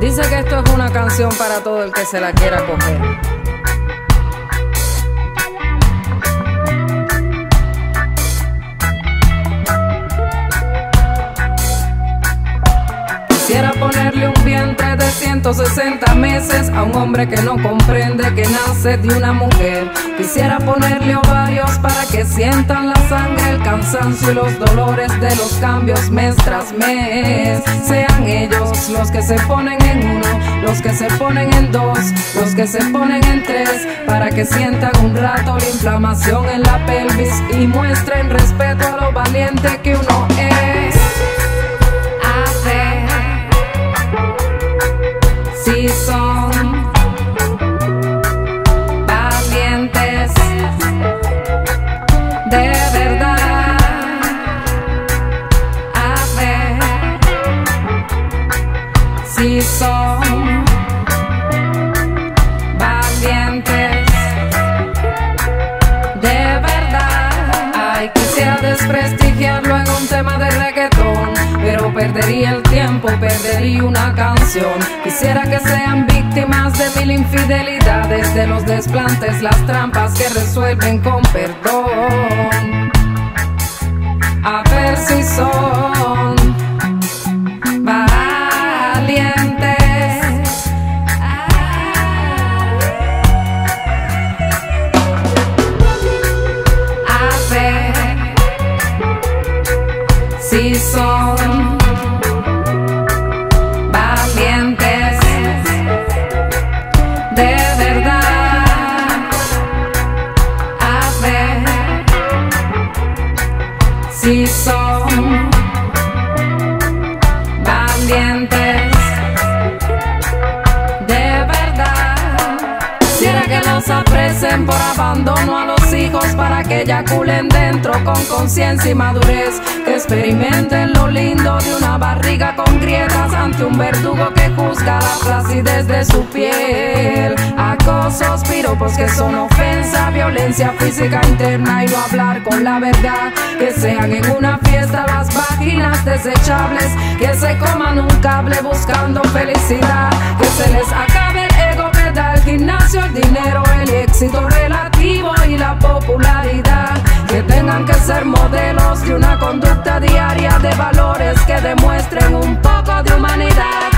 Dice que esto es una canción para todo el que se la quiera coger. Quisiera ponerle un vientre de 160 meses a un hombre que no comprende que nace de una mujer. Quisiera ponerle ovarios para que sientan la sangre, el cansancio y los dolores de los cambios mes tras mes. Sean ellos los que se ponen en uno, los que se ponen en dos, los que se ponen en tres, para que sientan un rato la inflamación en la pelvis y muestren respeto a lo valiente que uno es. Son valientes de verdad. Ay, quisiera desprestigiarlo en un tema de reggaetón, pero perdería el tiempo, perdería una canción. Quisiera que sean víctimas de mil infidelidades, de los desplantes, las trampas que resuelven con perdón. Son valientes de verdad. A ver si son valientes por abandono a los hijos para que eyaculen dentro con conciencia y madurez. Que experimenten lo lindo de una barriga con grietas ante un verdugo que juzga la flacidez de su piel. Acosos, piropos que son ofensa, violencia física interna y no hablar con la verdad. Que sean en una fiesta las vaginas desechables, que se coman un cable buscando felicidad. Que se les acabe el ego que da el gimnasio, el dinero, éxito relativo y la popularidad. Que tengan que ser modelos de una conducta diaria de valores que demuestren un poco de humanidad.